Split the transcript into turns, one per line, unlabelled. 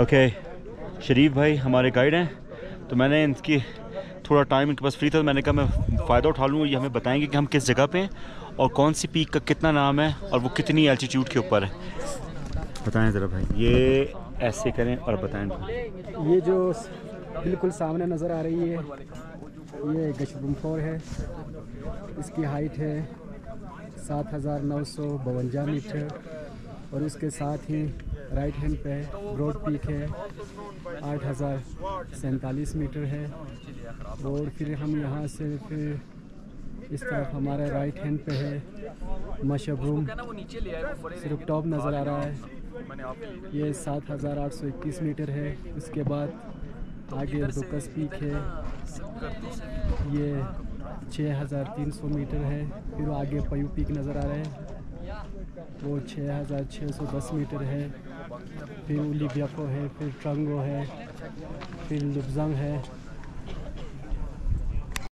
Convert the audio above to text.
Okay शरीफ भाई, हमारे guide हैं। तो मैंने इनकी थोड़ा टाइम इनके पास फ्री था तो मैंने कहा मैं फ़ायदा उठा लूँ, ये हमें बताएँगे कि हम किस जगह पे हैं और कौन सी पीक का कितना नाम है और वो कितनी एल्टीट्यूड के ऊपर है। बताएँ ज़रा भाई, ये ऐसे करें और बताएँ।
ये जो बिल्कुल सामने नज़र आ रही है, ये गशबुमखोर है। इसकी हाइट है सात हज़ार नौ सौ मीटर। और उसके साथ ही राइट हैंड पे ब्रॉड पीक है, आठ हज़ार सैंतालीस मीटर है। और फिर हम यहाँ से फिर इस तरफ़ हमारा राइट हैंड पे है मशबरूम सिर्फ़ टॉप नज़र आ रहा है। ये सात हज़ार आठ सौ इक्कीस मीटर है। उसके बाद आगे रुकस पीक है। ये छः हज़ार तीन सौ मीटर है। फिर आगे पयू पीक नज़र आ रहा है। वो छः हज़ार छः सौ दस मीटर है, फिर उलिबियाको है, फिर ट्रंगो है, फिर लुबजंग है।